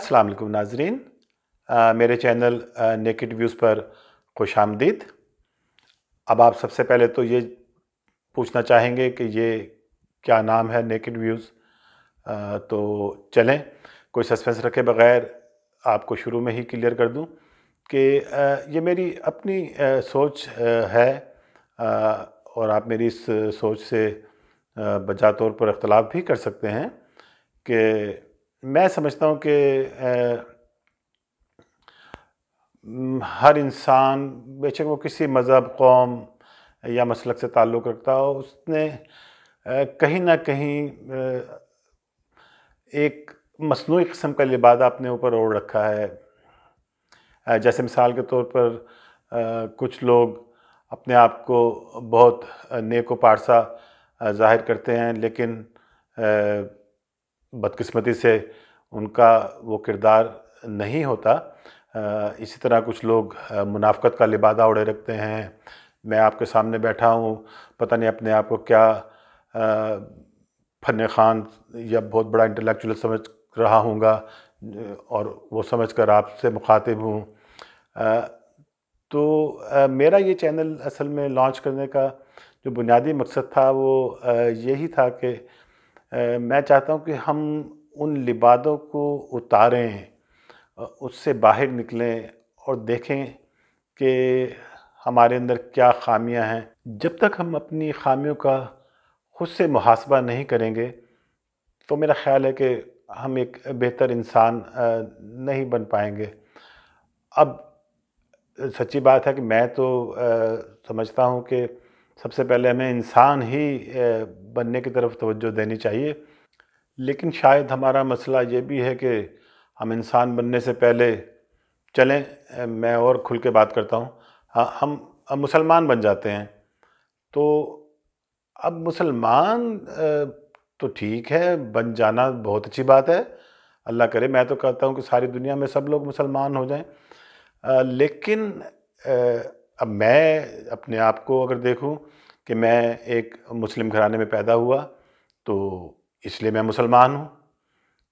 السلام علیکم ناظرین۔ میرے چینل نیکٹ ویوز پر خوش آمدید۔ اب آپ سب سے پہلے تو یہ پوچھنا چاہیں گے کہ یہ کیا نام ہے نیکٹ ویوز۔ تو چلیں، کوئی سسپینس رکھے بغیر آپ کو شروع میں ہی کلیئر کر دوں کہ یہ میری اپنی سوچ ہے۔ اور آپ میری اس سوچ سے بجا طور پر اختلاف بھی کر سکتے ہیں کہ میں سمجھتا ہوں کہ ہر انسان بے شک وہ کسی مذہب، قوم یا مسلک سے تعلق رکھتا ہو، اس نے کہیں نہ کہیں ایک مصنوعی قسم کا لبادہ اپنے اوپر اوڑھ رکھا ہے۔ جیسے مثال کے طور پر کچھ لوگ اپنے آپ کو بہت نیک و پارسا ظاہر کرتے ہیں، لیکن بدقسمتی سے ان کا وہ کردار نہیں ہوتا۔ اسی طرح کچھ لوگ منافقت کا لبادہ اڑے رکھتے ہیں۔ میں آپ کے سامنے بیٹھا ہوں، پتہ نہیں اپنے آپ کو کیا فن خان یا بہت بڑا انٹلیکچوئل سمجھ رہا ہوں گا، اور وہ سمجھ کر آپ سے مخاطب ہوں۔ تو میرا یہ چینل اصل میں لانچ کرنے کا جو بنیادی مقصد تھا، وہ یہی تھا کہ میں چاہتا ہوں کہ ہم ان لبادوں کو اتاریں، اس سے باہر نکلیں اور دیکھیں کہ ہمارے اندر کیا خامیاں ہیں۔ جب تک ہم اپنی خامیوں کا خود سے محاسبہ نہیں کریں گے، تو میرا خیال ہے کہ ہم ایک بہتر انسان نہیں بن پائیں گے۔ اب سچی بات ہے کہ میں تو سمجھتا ہوں کہ سب سے پہلے ہمیں انسان ہی بننے کی طرف توجہ دینی چاہیے۔ لیکن شاید ہمارا مسئلہ یہ بھی ہے کہ ہم انسان بننے سے پہلے چلیں۔ میں اور کھل کے بات کرتا ہوں۔ ہاں، ہم مسلمان بن جاتے ہیں۔ تو اب مسلمان تو ٹھیک ہے، بن جانا بہت اچھی بات ہے۔ اللہ کرے، میں تو کہتا ہوں کہ ساری دنیا میں سب لوگ مسلمان ہو جائیں۔ لیکن اب میں اپنے آپ کو اگر دیکھوں کہ میں ایک مسلم گھرانے میں پیدا ہوا تو اس لیے میں مسلمان ہوں،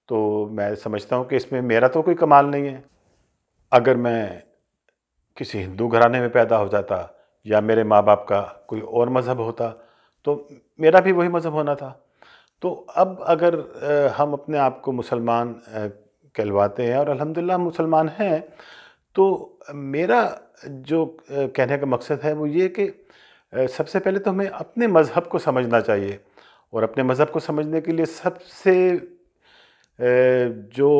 تو میں سمجھتا ہوں کہ اس میں میرا تو کوئی کمال نہیں ہے۔ اگر میں کسی ہندو گھرانے میں پیدا ہو جاتا یا میرے ماں باپ کا کوئی اور مذہب ہوتا تو میرا بھی وہی مذہب ہونا تھا۔ تو اب اگر ہم اپنے آپ کو مسلمان کہلواتے ہیں اور الحمدللہ ہم مسلمان ہیں تو میرا جو کہنے کا مقصد ہے وہ یہ کہ سب سے پہلے تو ہمیں اپنے مذہب کو سمجھنا چاہیے اور اپنے مذہب کو سمجھنے کے لیے سب سے جو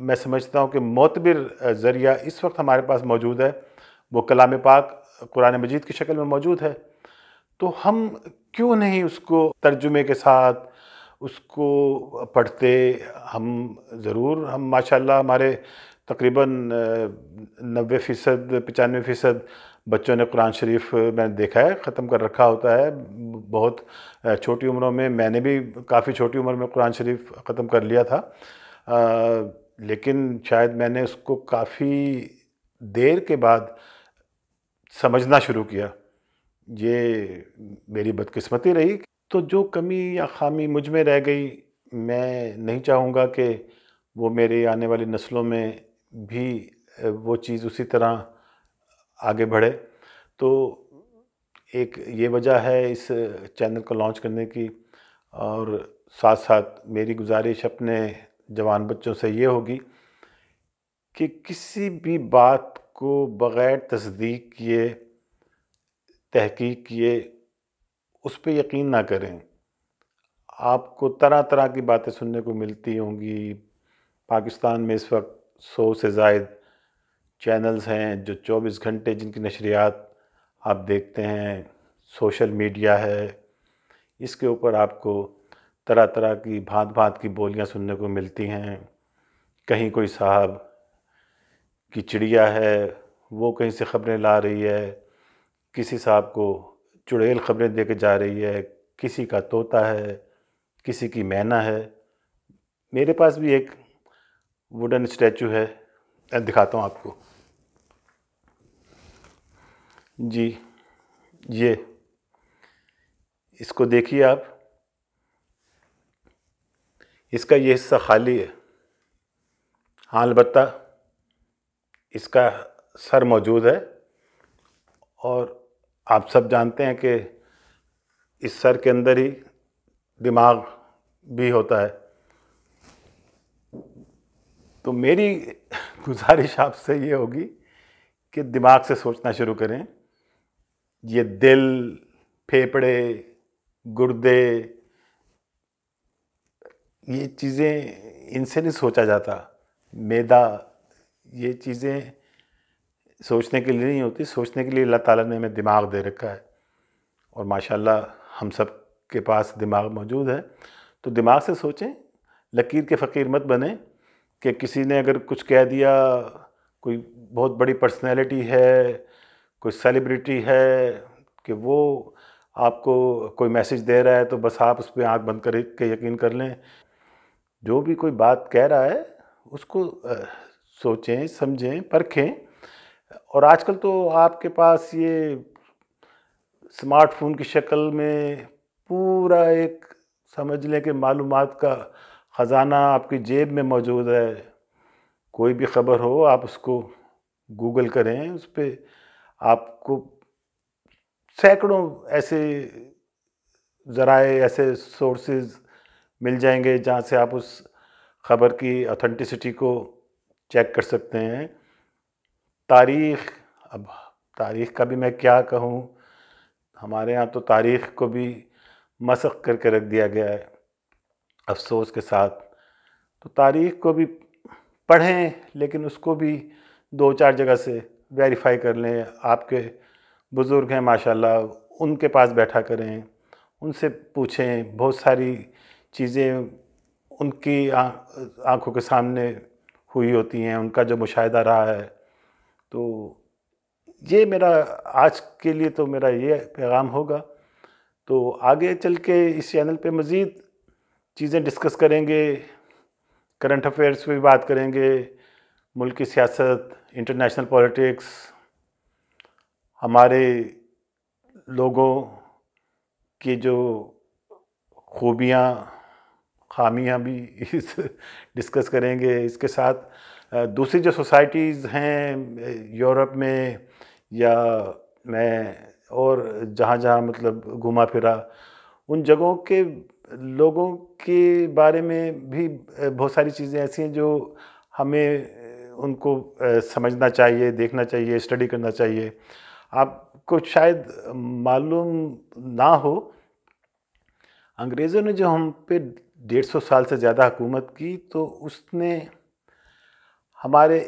میں سمجھتا ہوں کہ معتبر ذریعہ اس وقت ہمارے پاس موجود ہے، وہ کلام پاک قرآن مجید کی شکل میں موجود ہے۔ تو ہم کیوں نہیں اس کو ترجمے کے ساتھ، اس کو پڑھتے؟ ہم ضرور، ہم ماشاءاللہ ہمارے تقریباً نوے فیصد، پچانوے فیصد بچوں نے قرآن شریف میں نے دیکھا ہے، ختم کر رکھا ہوتا ہے، بہت چھوٹی عمروں میں میں نے بھی کافی چھوٹی عمر میں قرآن شریف ختم کر لیا تھا لیکن شاید میں نے اس کو کافی دیر کے بعد سمجھنا شروع کیا، یہ میری بدقسمتی رہی۔ تو جو کمی یا خامی مجھ میں رہ گئی، میں نہیں چاہوں گا کہ وہ میرے آنے والی نسلوں میں بھی وہ چیز اسی طرح آگے بڑھے۔ تو ایک یہ وجہ ہے اس چینل کو لانچ کرنے کی، اور ساتھ ساتھ میری گزارش اپنے جوان بچوں سے یہ ہوگی کہ کسی بھی بات کو بغیر تصدیق کیے، تحقیق کیے، اس پہ یقین نہ کریں۔ آپ کو طرح طرح کی باتیں سننے کو ملتی ہوں گی۔ پاکستان میں اس وقت سو سے زائد چینلز ہیں جو چوبیس گھنٹے جن کی نشریات آپ دیکھتے ہیں، سوشل میڈیا ہے۔ اس کے اوپر آپ کو طرح طرح کی، بھانت بھانت کی بولیاں سننے کو ملتی ہیں۔ کہیں کوئی صاحب کی چڑیا ہے، وہ کہیں سے خبریں لا رہی ہے۔ کسی صاحب کو چڑیل خبریں دے کے جا رہی ہے۔ کسی کا طوطا ہے، کسی کی مینا ہے۔ میرے پاس بھی ایک ووڈن اسٹیچو ہے دکھاتا ہوں آپ کو۔ جی یہ، اس کو دیکھیے آپ۔ اس کا یہ حصہ خالی ہے۔ ہاں البتہ اس کا سر موجود ہے۔ اور آپ سب جانتے ہیں کہ اس سر کے اندر ہی دماغ بھی ہوتا ہے۔ تو میری گزارش آپ سے یہ ہوگی کہ دماغ سے سوچنا شروع کریں۔ یہ دل پھیپڑے گردے، یہ چیزیں ان سے نہیں سوچا جاتا۔ میدا، یہ چیزیں سوچنے کے لیے نہیں ہوتی، سوچنے کے لیے اللہ تعالیٰ نے ہمیں دماغ دے رکھا ہے۔ اور ماشاء اللہ ہم سب کے پاس دماغ موجود ہے۔ تو دماغ سے سوچیں، لکیر کے فقیر مت بنیں۔ کہ کسی نے اگر کچھ کہہ دیا، کوئی بہت بڑی پرسنالٹی ہے، کوئی سیلیبریٹی ہے، کہ وہ آپ کو کوئی میسیج دے رہا ہے تو بس آپ اس پہ آنکھ بند کر کے یقین کر لیں۔ جو بھی کوئی بات کہہ رہا ہے، اس کو سوچیں، سمجھیں، پرکھیں۔ اور آج کل تو آپ کے پاس یہ اسمارٹ فون کی شکل میں پورا ایک سمجھ لیں کہ معلومات کا خزانہ آپ کی جیب میں موجود ہے، کوئی بھی خبر ہو، آپ اس کو گوگل کریں، اس پہ آپ کو سینکڑوں ایسے ذرائع، ایسے سورسز مل جائیں گے جہاں سے آپ اس خبر کی اتھنٹسٹی کو چیک کر سکتے ہیں۔ تاریخ، اب تاریخ کا بھی میں کیا کہوں؟ ہمارے ہاں تو تاریخ کو بھی مسخ کر کے رکھ دیا گیا ہے۔ افسوس کے ساتھ۔ تو تاریخ کو بھی پڑھیں، لیکن اس کو بھی دو چار جگہ سے ویریفائی کر لیں۔ آپ کے بزرگ ہیں، ماشاءاللہ، ان کے پاس بیٹھا کریں، ان سے پوچھیں۔ بہت ساری چیزیں ان کی آنکھوں کے سامنے ہوئی ہوتی ہیں، ان کا جو مشاہدہ رہا ہے۔ تو یہ میرا، آج کے لیے تو میرا یہ پیغام ہوگا۔ تو آگے چل کے اس چینل پہ مزید چیزیں ڈسکس کریں گے کرنٹ افیئرس پہ بھی بات کریں گے ملکی سیاست انٹرنیشنل پولیٹکس ہمارے لوگوں کی جو خوبیاں، خامیاں بھی ڈسکس کریں گے۔ اس کے ساتھ دوسری جو سوسائٹیز ہیں، یورپ میں یا میں اور جہاں جہاں مطلب گھوما پھرا، ان جگہوں کے لوگوں کے بارے میں بھی بہت ساری چیزیں ایسی ہیں جو ہمیں ان کو سمجھنا چاہیے، دیکھنا چاہیے اسٹڈی کرنا چاہیے۔ آپ کو شاید معلوم نہ ہو، انگریزوں نے جو ہم پہ ڈیڑھ سو سال سے زیادہ حکومت کی تو اس نے ہمارے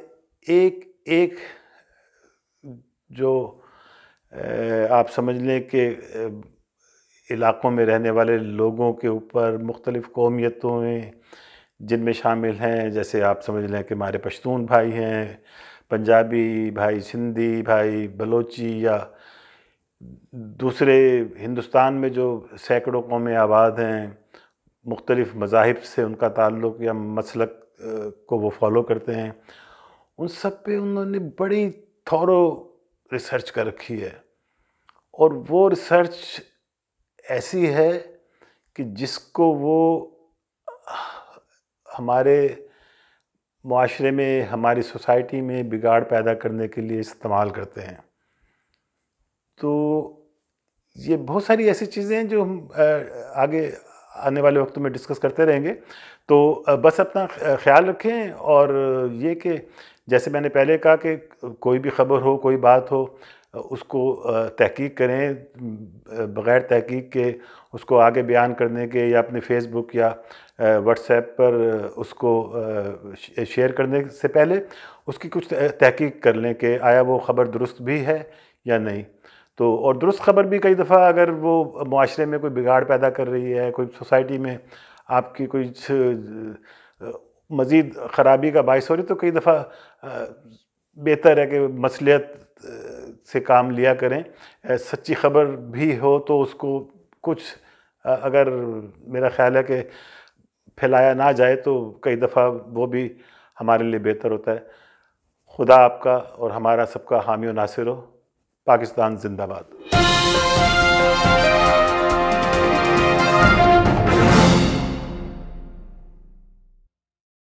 ایک ایک جو آپ سمجھ لیں کہ علاقوں میں رہنے والے لوگوں کے اوپر مختلف قومیتوں میں جن میں شامل ہیں، جیسے آپ سمجھ لیں کہ ہمارے پشتون بھائی ہیں، پنجابی بھائی، سندھی بھائی، بلوچی یا دوسرے ہندوستان میں جو سینکڑوں قومیں آباد ہیں، مختلف مذاہب سے ان کا تعلق یا مسلک کو وہ فالو کرتے ہیں۔ ان سب پہ انہوں نے بڑی تھورو ریسرچ کر رکھی ہے۔ اور وہ ریسرچ ایسی ہے کہ جس کو وہ ہمارے معاشرے میں، ہماری سوسائٹی میں بگاڑ پیدا کرنے کے لیے استعمال کرتے ہیں۔ تو یہ بہت ساری ایسی چیزیں ہیں جو ہم آگے آنے والے وقتوں میں ڈسکس کرتے رہیں گے۔ تو بس اپنا خیال رکھیں اور یہ کہ جیسے میں نے پہلے کہا کہ کوئی بھی خبر ہو، کوئی بات ہو اس کو تحقیق کریں بغیر تحقیق کے اس کو آگے بیان کرنے کے یا اپنے فیس بک یا واٹس ایپ پر اس کو شیئر کرنے سے پہلے اس کی کچھ تحقیق کر لیں کہ آیا وہ خبر درست بھی ہے یا نہیں۔ تو، اور درست خبر بھی کئی دفعہ اگر وہ معاشرے میں کوئی بگاڑ پیدا کر رہی ہے، کوئی سوسائٹی میں آپ کی کوئی مزید خرابی کا باعث ہو رہی تو کئی دفعہ بہتر ہے کہ مصلیت سے کام لیا کریں۔ سچی خبر بھی ہو تو اس کو کچھ اگر میرا خیال ہے کہ پھیلایا نہ جائے تو کئی دفعہ وہ بھی ہمارے لیے بہتر ہوتا ہے۔ خدا آپ کا اور ہمارا سب کا حامی و ناصر ہو۔ پاکستان زندہ باد۔